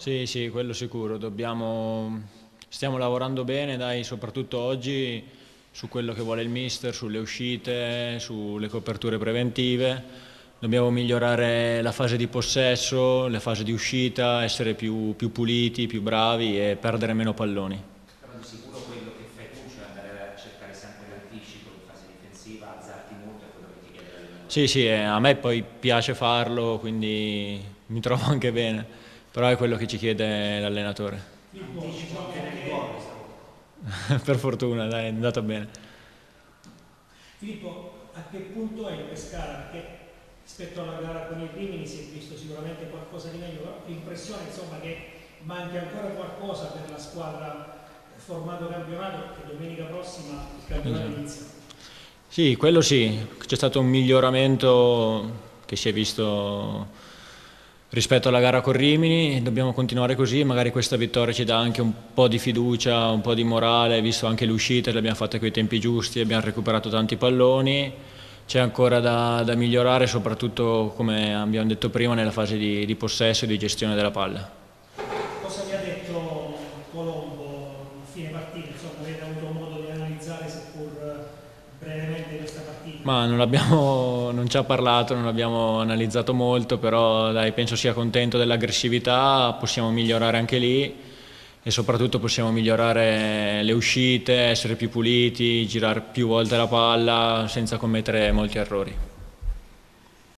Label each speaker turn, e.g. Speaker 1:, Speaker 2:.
Speaker 1: Sì, sì, quello sicuro. Dobbiamo... Stiamo lavorando bene, dai, soprattutto oggi su quello che vuole il mister, sulle uscite, sulle coperture preventive. Dobbiamo migliorare la fase di possesso, la fase di uscita, essere più, più puliti, più bravi e perdere meno palloni.
Speaker 2: Però di sicuro quello che fai tu, cioè andare a cercare sempre l'anticipo in fase difensiva, alzarti molto, è quello che ti chiede.
Speaker 1: Sì, sì, eh, a me poi piace farlo, quindi mi trovo anche bene, però è quello che ci chiede l'allenatore. Per fortuna, dai, è andato bene.
Speaker 3: Filippo, a che punto è il Pescara? Perché rispetto alla gara con il Rimini si è visto sicuramente qualcosa di meglio, però l'impressione insomma che manchi ancora qualcosa per la squadra formato campionato che domenica prossima il campionato
Speaker 1: Esatto.
Speaker 3: inizia.
Speaker 1: Sì, quello sì, c'è stato un miglioramento che si è visto rispetto alla gara con Rimini, dobbiamo continuare così, magari questa vittoria ci dà anche un po' di fiducia, un po' di morale, visto anche le uscite, le abbiamo fatte coi tempi giusti, abbiamo recuperato tanti palloni, c'è ancora da, da migliorare, soprattutto come abbiamo detto prima nella fase di, di possesso e di gestione della palla.
Speaker 3: Cosa vi ha detto Colombo a fine partita? Insomma, avete avuto modo di analizzare seppur brevemente questa partita?
Speaker 1: Ma non, non ci ha parlato, non abbiamo analizzato molto, però dai, penso sia contento dell'aggressività, possiamo migliorare anche lì e soprattutto possiamo migliorare le uscite, essere più puliti, girare più volte la palla senza commettere molti errori.